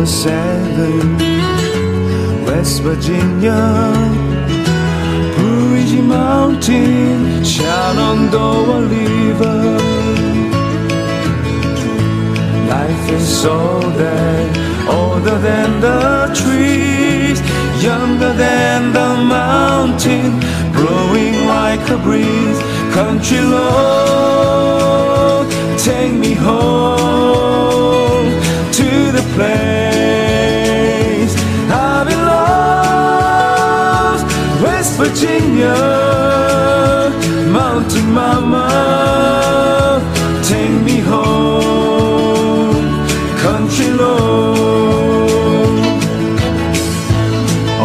number seven, West Virginia, Blue Ridge Mountain, Shenandoah River. Life is so that older than the trees, younger than the mountain, blowing like a breeze. Country road, take me home the place I belong. West Virginia, Mountain Mama, take me home, country road.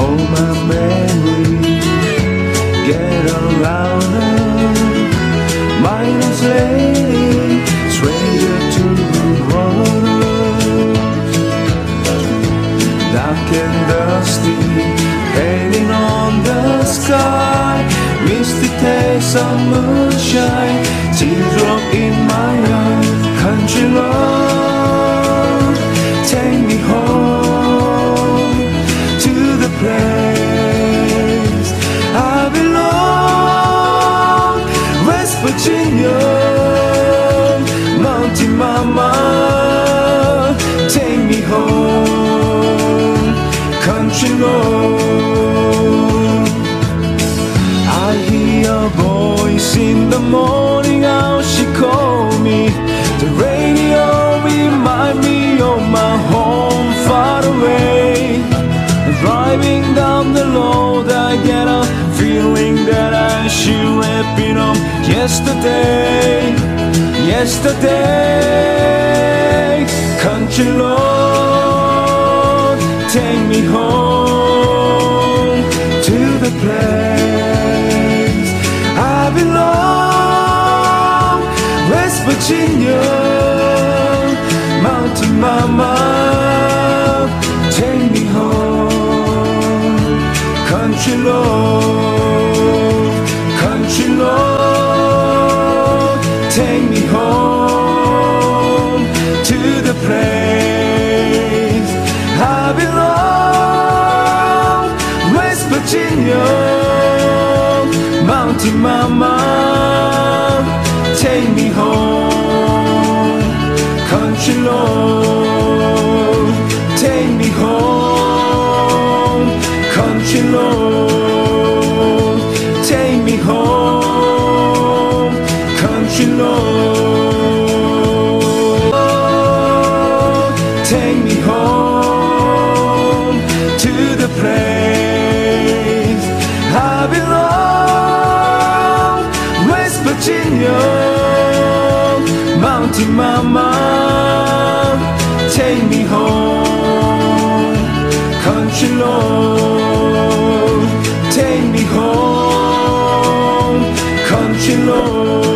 Oh, my memory, get around her. Mindless lady, Dark and dusty, painting on the sky. Misty taste of moonshine, teardrop in my eye. Country road, take me home to the place I belong. West Virginia, Mountain Mama, take me home, have been home yesterday. Yesterday, country road, take me home to the place I belong. West Virginia, Mountain Virginia, Mountain Mama, take me home. Country road, take me home. Country road.